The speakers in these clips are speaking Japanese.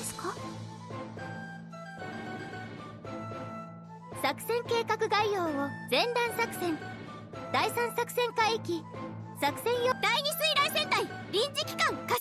ですか？作戦計画概要を前段作戦第3作戦海域作戦用第2水雷戦隊臨時機関霞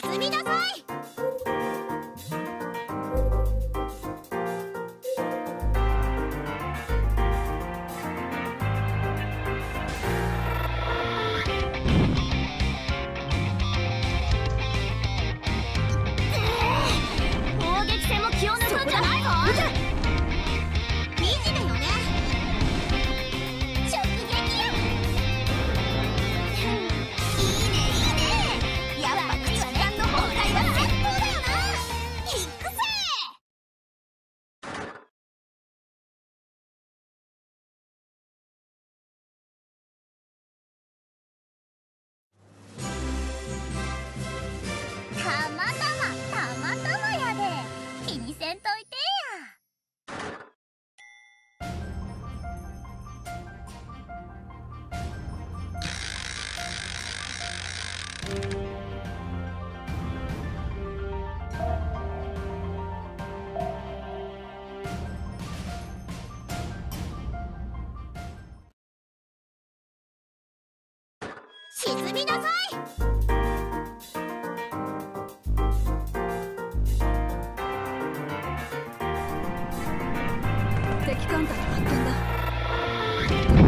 沈みなさい沈みなさい。敵艦隊発見だ。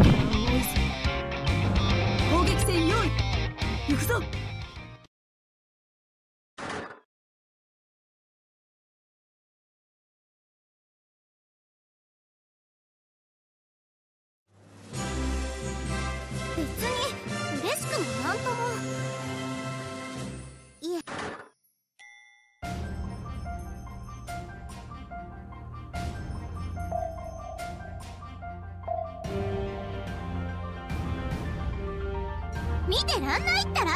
見てらんないったら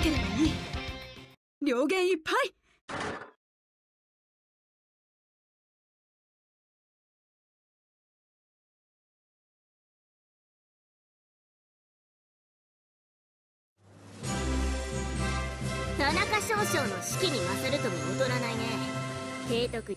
ければいい。両弦いっぱい。将の士気に勝るとも劣らないね。提督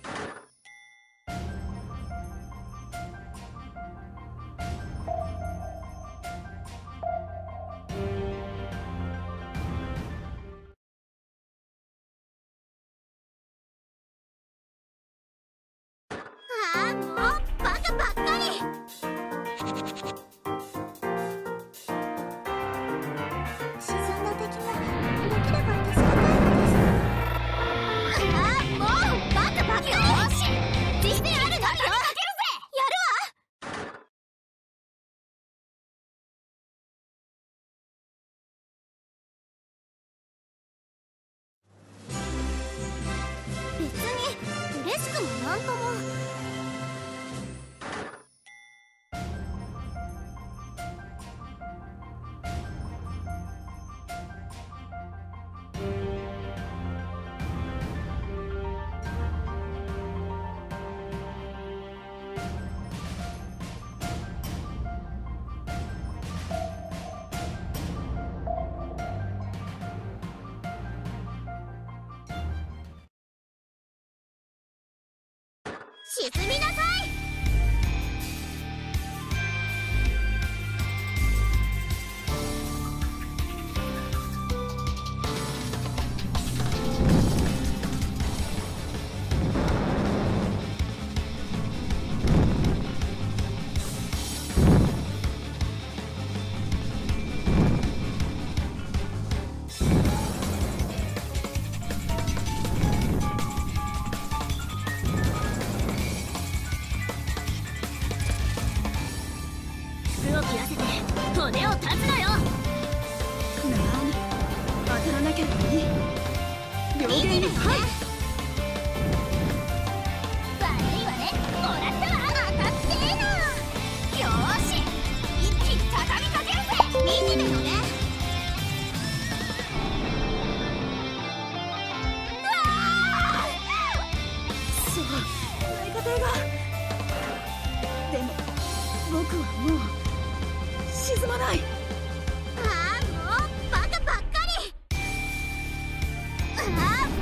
沈みなさい！当たらなければいい。両弦いっぱい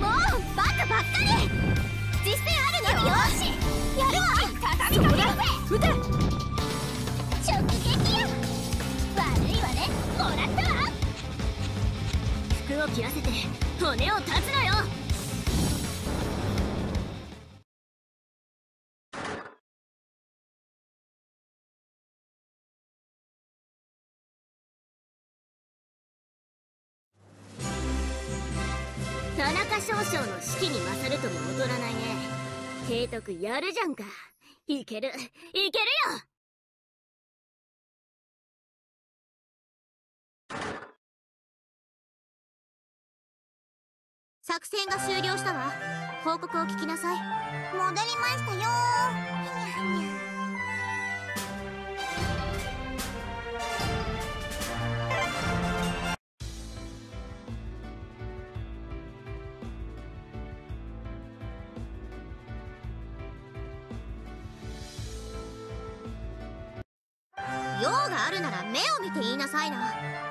もうバカばっかり。実践あるのよ。よし。やるわ。畳みかけるぜ撃て直撃や。悪いわね。もらったわ。服を切らせて骨を断つのよ。少将の指揮に勝るとも劣らないね。提督やるじゃんか。いける。いけるよ！作戦が終了したわ。報告を聞きなさい。戻りましたよ用があるなら目を見て言いなさいな。